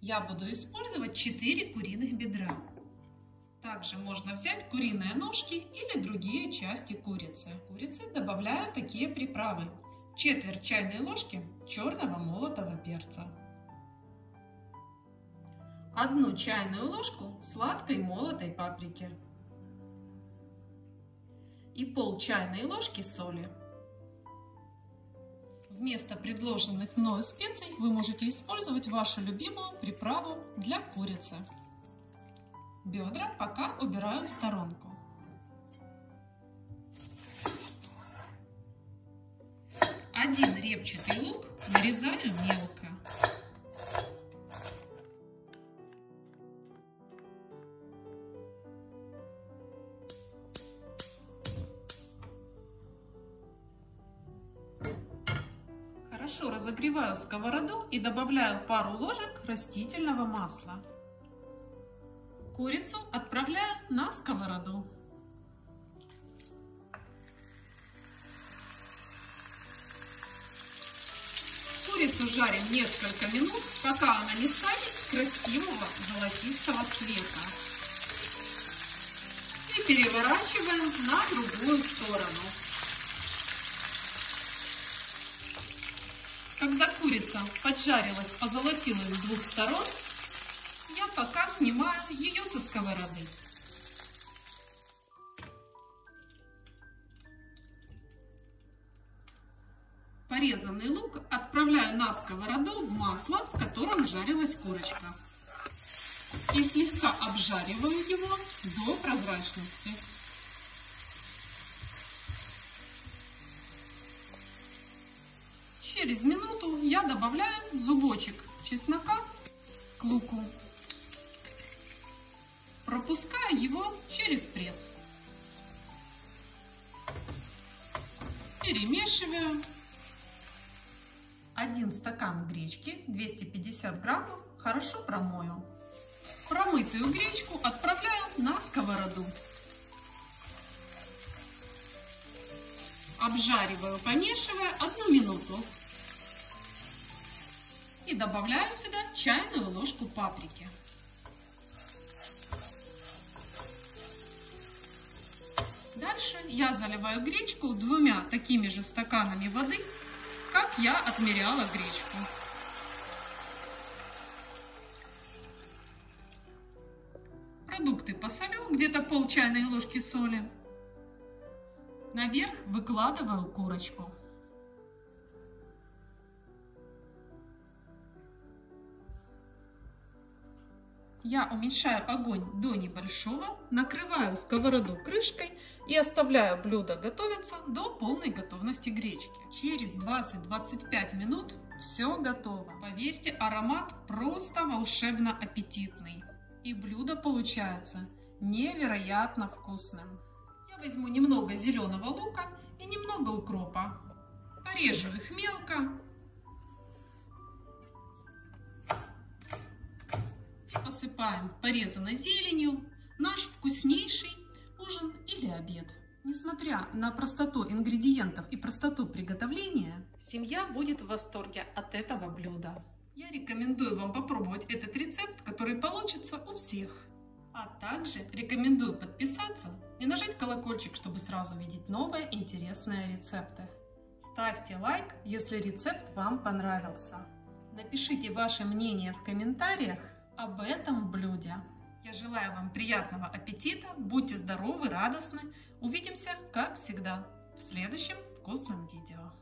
Я буду использовать 4 куриных бедра. Также можно взять куриные ножки или другие части курицы. Курице добавляю такие приправы. Четверть чайной ложки черного молотого перца. Одну чайную ложку сладкой молотой паприки. И пол чайной ложки соли. Вместо предложенных мною специй вы можете использовать вашу любимую приправу для курицы. Бедра пока убираю в сторонку. Один репчатый лук нарезаю мелко. Хорошо разогреваю сковороду и добавляю пару ложек растительного масла. Курицу отправляю на сковороду. Курицу жарим несколько минут, пока она не станет красивого золотистого цвета. И переворачиваем на другую сторону. Когда курица поджарилась, позолотилась с двух сторон, я пока снимаю ее со сковороды. Порезанный лук отправляю на сковороду в масло, в котором жарилась курочка. И слегка обжариваю его до прозрачности. Через минуту я добавляю зубочек чеснока к луку. Пропускаю его через пресс. Перемешиваю. Один стакан гречки, 250 граммов, хорошо промою. Промытую гречку отправляю на сковороду. Обжариваю, помешивая одну минуту. И добавляю сюда чайную ложку паприки. Дальше я заливаю гречку двумя такими же стаканами воды, как я отмеряла гречку. Продукты посолю, где-то пол чайной ложки соли. Наверх выкладываю курочку. Я уменьшаю огонь до небольшого, накрываю сковороду крышкой и оставляю блюдо готовиться до полной готовности гречки. Через 20-25 минут все готово. Поверьте, аромат просто волшебно аппетитный. И блюдо получается невероятно вкусным. Я возьму немного зеленого лука и немного укропа. Порежу их мелко посыпаем порезанной зеленью наш вкуснейший ужин или обед. Несмотря на простоту ингредиентов и простоту приготовления, семья будет в восторге от этого блюда. Я рекомендую вам попробовать этот рецепт, который получится у всех. А также рекомендую подписаться и нажать колокольчик, чтобы сразу видеть новые интересные рецепты. Ставьте лайк, если рецепт вам понравился. Напишите ваше мнение в комментариях об этом блюде. Я желаю вам приятного аппетита, будьте здоровы, радостны. Увидимся, как всегда, в следующем вкусном видео.